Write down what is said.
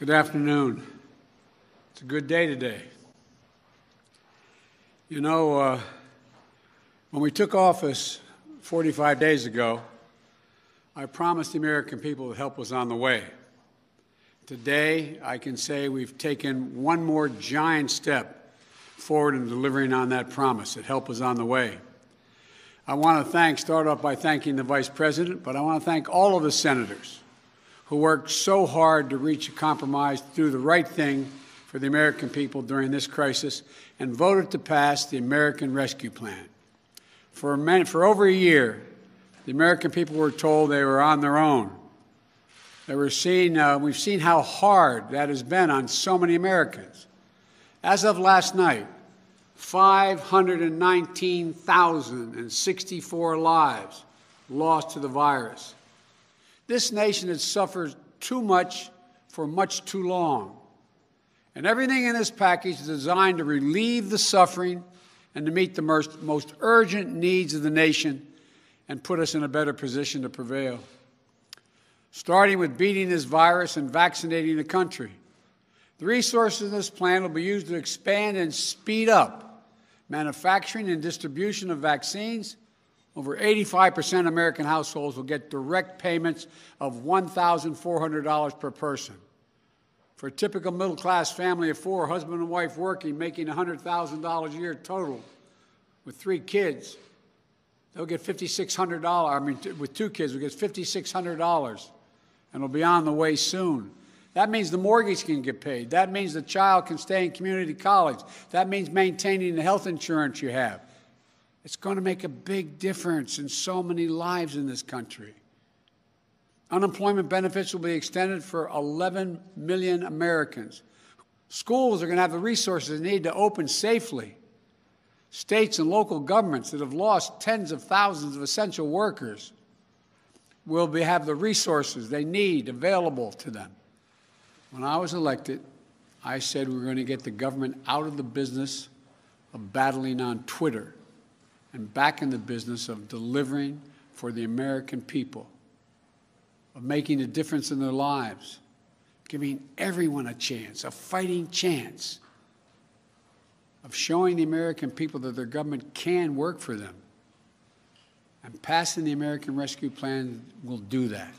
Good afternoon. It's a good day today. You know, uh, when we took office 45 days ago, I promised the American people that help was on the way. Today, I can say we've taken one more giant step forward in delivering on that promise that help was on the way. I want to thank, start off by thanking the Vice President, but I want to thank all of the senators who worked so hard to reach a compromise, to do the right thing for the American people during this crisis, and voted to pass the American Rescue Plan. For, for over a year, the American people were told they were on their own. They were seen, uh, we've seen how hard that has been on so many Americans. As of last night, 519,064 lives lost to the virus. This nation has suffered too much for much too long. And everything in this package is designed to relieve the suffering and to meet the most, most urgent needs of the nation and put us in a better position to prevail. Starting with beating this virus and vaccinating the country. The resources in this plan will be used to expand and speed up manufacturing and distribution of vaccines over 85% of American households will get direct payments of $1,400 per person. For a typical middle class family of four, husband and wife working, making $100,000 a year total, with three kids, they'll get $5,600. I mean, with two kids, we'll get $5,600, and it'll be on the way soon. That means the mortgage can get paid. That means the child can stay in community college. That means maintaining the health insurance you have. It's going to make a big difference in so many lives in this country. Unemployment benefits will be extended for 11 million Americans. Schools are going to have the resources they need to open safely. States and local governments that have lost tens of thousands of essential workers will be, have the resources they need available to them. When I was elected, I said we were going to get the government out of the business of battling on Twitter and back in the business of delivering for the American people, of making a difference in their lives, giving everyone a chance, a fighting chance, of showing the American people that their government can work for them. And passing the American Rescue Plan will do that.